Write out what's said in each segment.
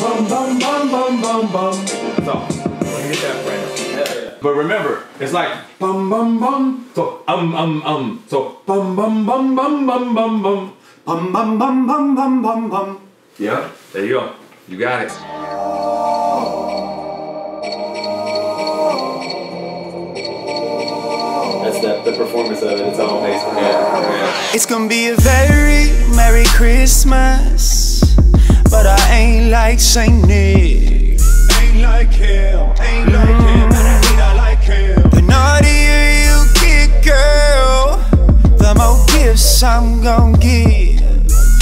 bum bum bum bum bum bum. That's all. Let me get that friend. But remember, it's like bum bum bum. So um um um. So bum bum bum bum bum bum bum. Bum bum bum bum bum bum bum. Yeah, there you go. You got it. That's the, the performance of it. It's all based on that. It's gonna be a very Merry Christmas. But I ain't like Saint Nick. Ain't like him, ain't like him, and I ain't I like him. The naughtier you get, girl, the more gifts I'm gonna give.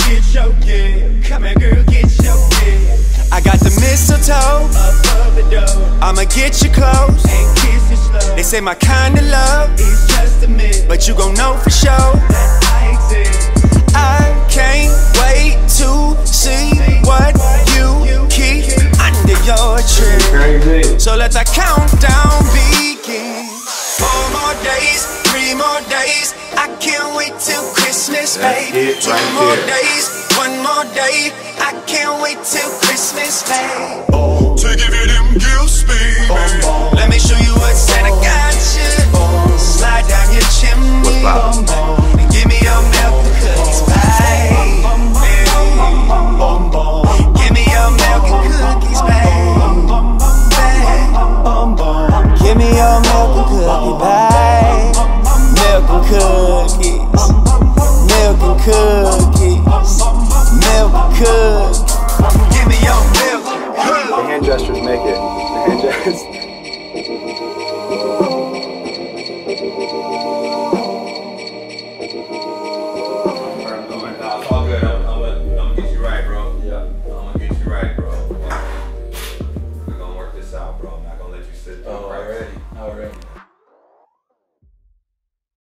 Get your gift, come here, girl, get your gift. I got the mistletoe above the door. I'ma get you close and kiss you slow. They say my kind of love is just a myth, but you gon' know for sure days. I can't wait till Christmas, babe. it Two more days, one more day. I can't wait till Christmas, babe. To All right.